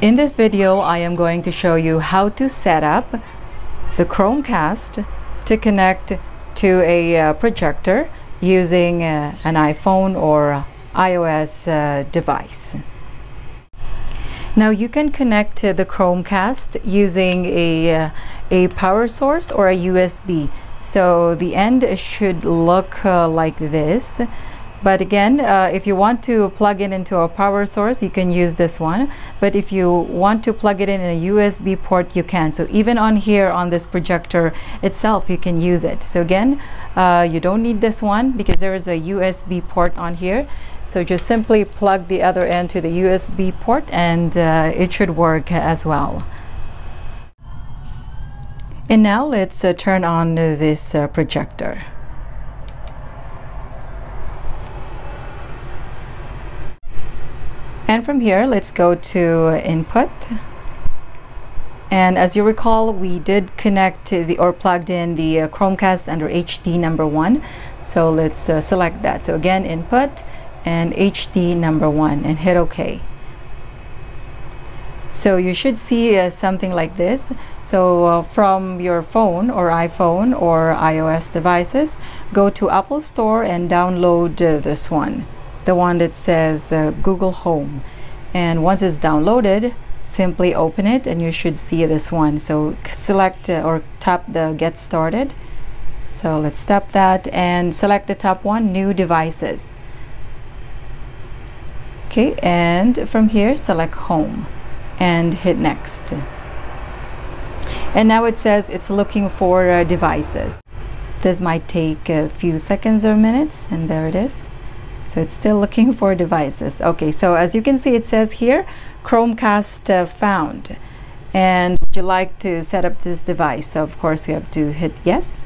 In this video, I am going to show you how to set up the Chromecast to connect to a uh, projector using uh, an iPhone or iOS uh, device. Now you can connect to the Chromecast using a, uh, a power source or a USB. So the end should look uh, like this but again uh, if you want to plug it into a power source you can use this one. But if you want to plug it in a USB port you can. So even on here on this projector itself you can use it. So again uh, you don't need this one because there is a USB port on here. So just simply plug the other end to the USB port and uh, it should work as well. And now let's uh, turn on this uh, projector And from here, let's go to input. And as you recall, we did connect the or plugged in the uh, Chromecast under HD number one. So let's uh, select that. So again, input and HD number one and hit OK. So you should see uh, something like this. So uh, from your phone or iPhone or iOS devices, go to Apple Store and download uh, this one the one that says uh, Google Home. And once it's downloaded simply open it and you should see this one. So select uh, or tap the get started. So let's tap that and select the top one new devices. Okay and from here select home and hit next. And now it says it's looking for uh, devices. This might take a few seconds or minutes and there it is so it's still looking for devices. Okay, so as you can see, it says here, Chromecast uh, found. And would you like to set up this device? So of course you have to hit yes.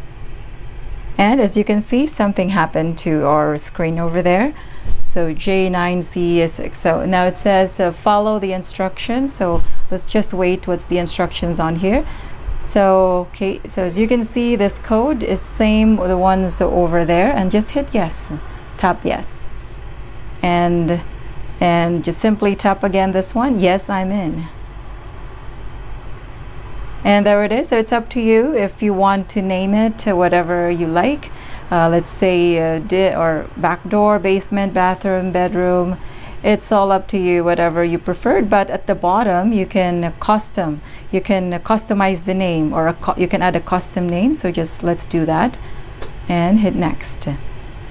And as you can see, something happened to our screen over there. So J9C6. So now it says uh, follow the instructions. So let's just wait what's the instructions on here. So, okay, so as you can see, this code is same the ones over there and just hit yes, tap yes and and just simply tap again this one. Yes I'm in. And there it is. So it's up to you if you want to name it to whatever you like. Uh, let's say uh, or back door basement bathroom bedroom. It's all up to you whatever you preferred. But at the bottom you can custom you can customize the name or you can add a custom name. So just let's do that and hit next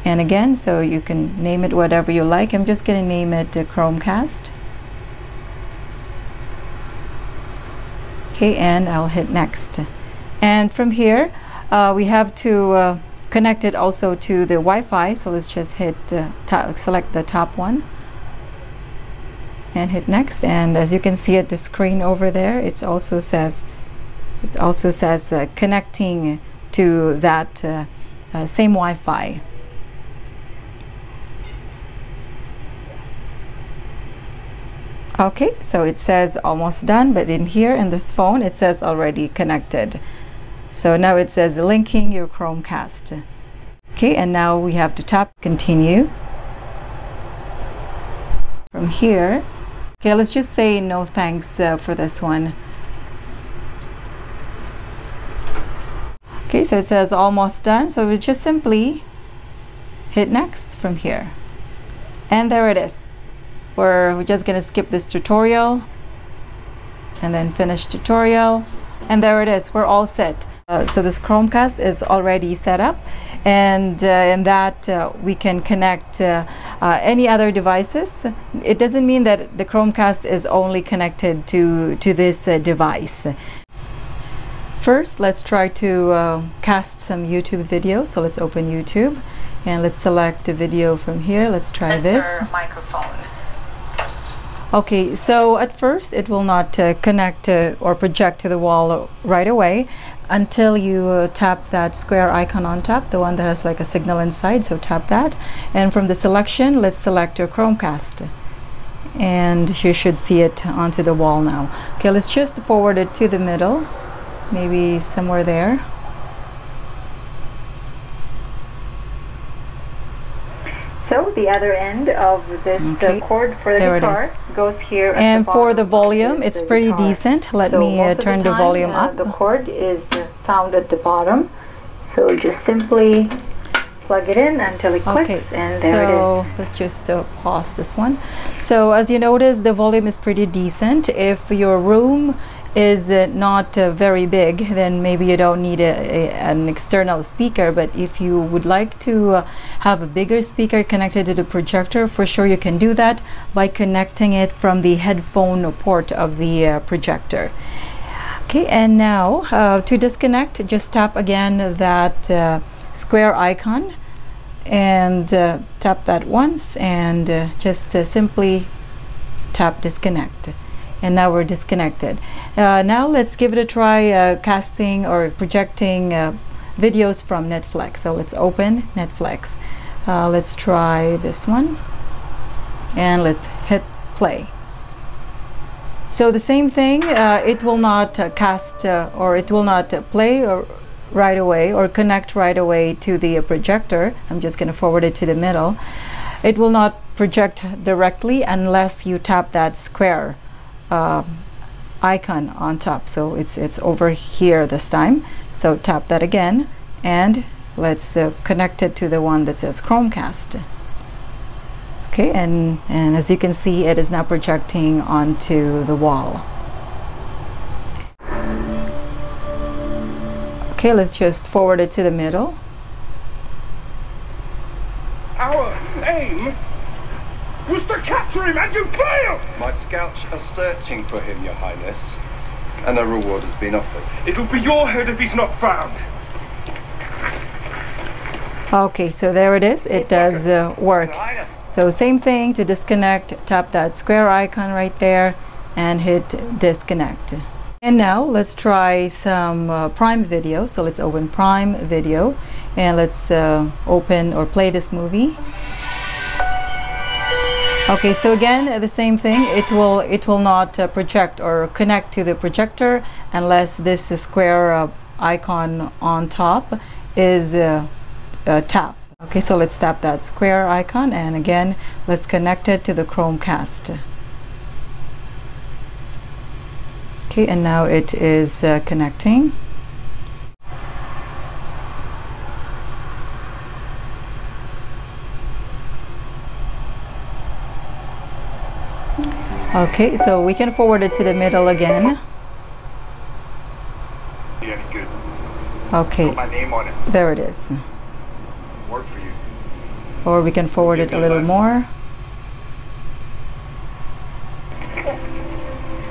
and again so you can name it whatever you like. I'm just gonna name it uh, Chromecast. Okay and I'll hit next. And from here uh, we have to uh, connect it also to the Wi-Fi. So let's just hit uh, select the top one. And hit next. And as you can see at the screen over there it also says it also says uh, connecting to that uh, same Wi-Fi okay so it says almost done but in here in this phone it says already connected. So now it says linking your Chromecast. Okay and now we have to tap continue. From here okay let's just say no thanks uh, for this one. Okay so it says almost done so we just simply hit next from here. And there it is we're, just going to skip this tutorial and then finish tutorial. And there it is we're all set. Uh, so this Chromecast is already set up and uh, in that uh, we can connect uh, uh, any other devices. It doesn't mean that the Chromecast is only connected to to this uh, device. First let's try to cast some YouTube video. So let's open YouTube and let's select a video from here. Let's try this. microphone Okay, so at first it will not uh, connect uh, or project to the wall right away until you uh, tap that square icon on top, the one that has like a signal inside, so tap that. And from the selection, let's select your Chromecast. And you should see it onto the wall now. Okay, let's just forward it to the middle, maybe somewhere there. So the other end of this Okay. uh, cord for the There guitar goes here. And for the volume, it's uh, pretty guitar. decent. Let So me uh, turn the, time, volume uh, up. The cord is uh, found at the bottom, so just simply plug it in until it Okay, clicks, and there so it is. let's just uh, pause this one. So as you notice, the volume is pretty decent. If your room is not uh, very big, then maybe you don't need a, a- an external speaker. But if you would like to uh, have a bigger speaker connected to the projector, for sure you can do that by connecting it from the headphone port of the uh, projector. Okay, and now uh, to disconnect, just tap again that uh, square icon and uh, tap that once and just simply tap disconnect. And now we're disconnected. Uh, now let's give it a try uh, casting or projecting uh, videos from Netflix. So let's open Netflix. Uh, let's try this one and let's hit play. So the same thing, uh, it will not uh, cast or it will not play or right away or connect right away to the projector. I'm just going to forward it to the middle. It will not project directly unless you tap that square uh, icon on top. So it's it's over here this time. So tap that again and let's uh, connect it to the one that says Chromecast. Okay, and, and as you can see, it is now projecting onto the wall. Okay, let's just forward it to the middle. Our aim was to capture him, and you failed! My scouts are searching for him, Your Highness, and a reward has been offered. It'll be your head if he's not found. Okay, so there it is. It does uh, work. So same thing to disconnect, tap that square icon right there and hit disconnect. And now let's try some uh, Prime Video. So let's open Prime Video and let's uh, open or play this movie. Okay, so again, the same thing. It will it will not uh, project or connect to the projector unless this square uh, icon on top is uh, tapped. Okay, so let's tap that square icon and again, let's connect it to the Chromecast. Okay, and now it is uh, connecting. Okay, so we can forward it to the middle again. Any good. Okay, Put my name on it. there it is. Work for you. Or we can forward it a little more.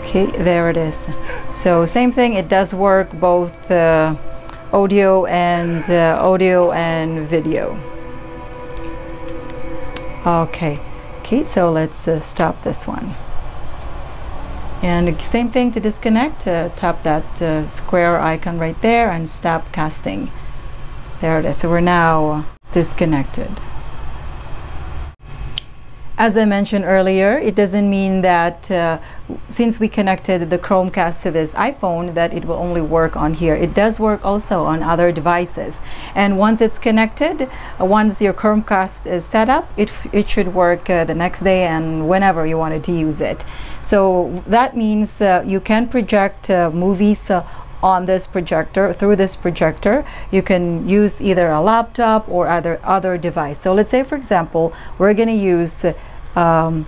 Okay, there it is. So same thing, it does work both uh, audio and uh, audio and video. Okay, okay, so let's uh, stop this one. And same thing to disconnect, uh, tap that uh, square icon right there and stop casting. There it is. So we're now disconnected. As I mentioned earlier, it doesn't mean that uh, since we connected the Chromecast to this iPhone that it will only work on here. It does work also on other devices. And once it's connected, uh, once your Chromecast is set up, it, it should work uh, the next day and whenever you wanted to use it. So that means uh, you can project uh, movies uh, on this projector through this projector you can use either a laptop or other other device so let's say for example we're going to use um,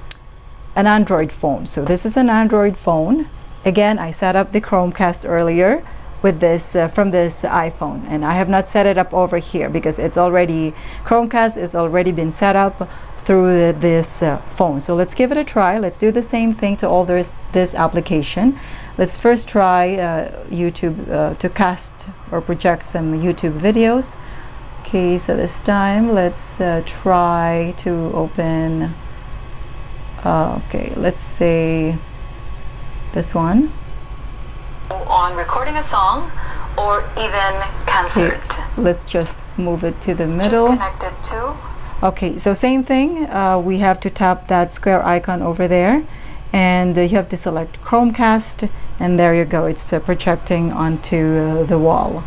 an android phone. So this is an android phone. Again i set up the chromecast earlier with this uh, from this iphone and i have not set it up over here because it's already chromecast is already been set up through the, this uh, phone. So let's give it a try. Let's do the same thing to all this this application. Let's first try uh, YouTube uh, to cast or project some YouTube videos. Okay so this time let's uh, try to open uh, okay let's say this one on recording a song or even cancel okay it. let's just move it to the Just middle connect it to Okay, so same thing. Uh, we have to tap that square icon over there, and uh, you have to select Chromecast, and there you go. It's uh, projecting onto uh, the wall.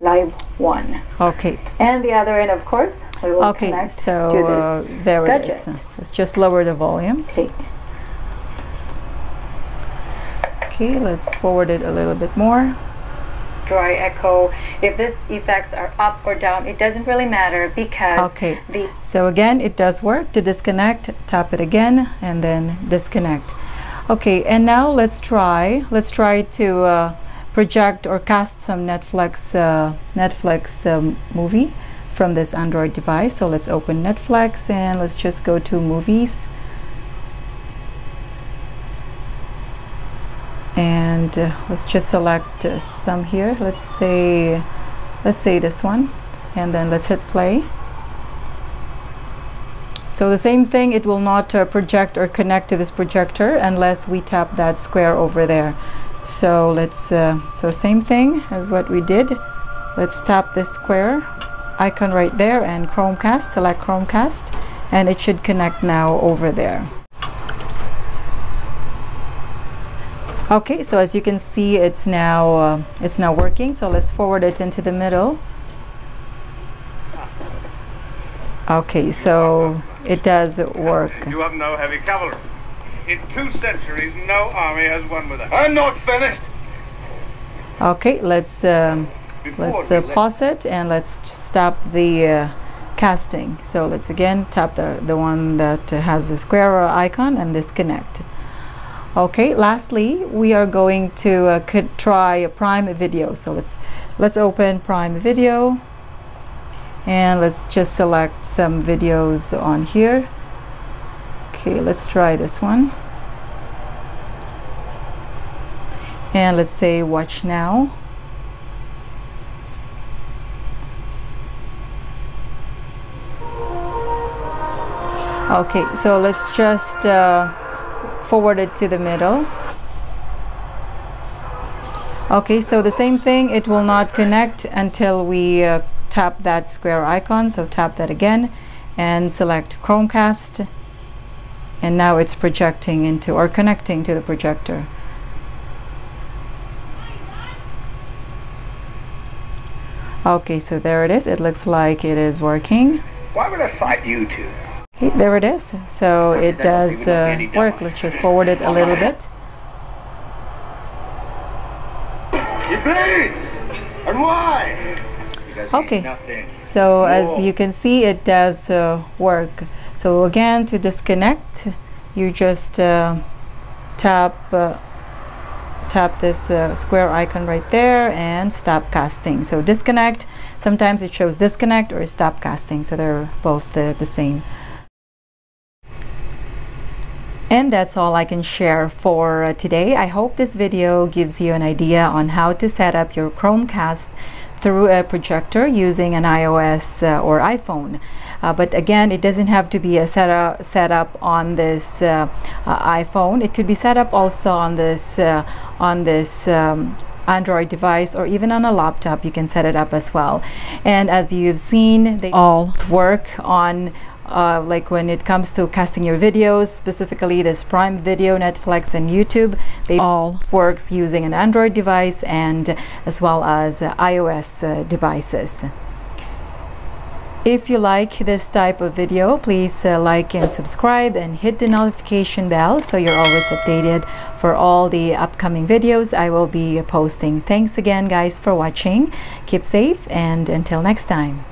Live one. Okay. And the other end, of course, we will Okay. connect So to uh, there it gadget. is. Let's just lower the volume. Okay. Okay. Let's forward it a little bit more. Dry echo. If these effects are up or down, it doesn't really matter because Okay. the So again, it does work to disconnect. Tap it again and then disconnect. Okay, and now let's try. Let's try to uh, project or cast some Netflix uh, Netflix um, movie from this Android device. So let's open Netflix and let's just go to movies. And uh, let's just select uh, some here. Let's say, let's say this one, and then let's hit play. So the same thing, it will not uh, project or connect to this projector unless we tap that square over there. So let's, uh, so same thing as what we did. Let's tap this square icon right there and Chromecast, select Chromecast, and it should connect now over there. Okay, so as you can see, it's now, uh, it's now working. So let's forward it into the middle. Okay, so it does work. You have no heavy cavalry. In two centuries, no army has won with us. I'm not finished. Okay, let's um, let's uh, pause it and let's stop the uh, casting. So let's again tap the the one that uh, has the square icon and disconnect. Okay, lastly, we are going to uh, could try a Prime Video. So let's let's open Prime Video and let's just select some videos on here. Okay, let's try this one. And let's say watch now. Okay, so let's just uh, forward it to the middle. Okay, so the same thing, it will not connect until we uh, tap that square icon. So tap that again and select Chromecast. And now it's projecting into or connecting to the projector. Okay, so there it is. It looks like it is working. Why would I fight you two? Okay, there it is. So it does uh, work. Let's just forward it a little bit. He bleeds! And why? Okay. So as you can see, it does uh, work. So again, to disconnect, you just uh, tap uh, tap this uh, square icon right there and stop casting. So disconnect. Sometimes it shows disconnect or stop casting. So they're both the, the same. And that's all I can share for uh, today. I hope this video gives you an idea on how to set up your Chromecast through a projector using an iOS uh, or iPhone. Uh, but again, it doesn't have to be a setup set up on this uh, uh, iPhone. It could be set up also on this uh, on this um, Android device or even on a laptop. You can set it up as well. And as you've seen, they all work on uh, like when it comes to casting your videos, specifically this Prime Video, Netflix, and YouTube, they all works using an Android device and as well as uh, iOS uh, devices. If you like this type of video, please uh, like and subscribe and hit the notification bell so you're always updated for all the upcoming videos I will be posting. Thanks again guys for watching. Keep safe and until next time.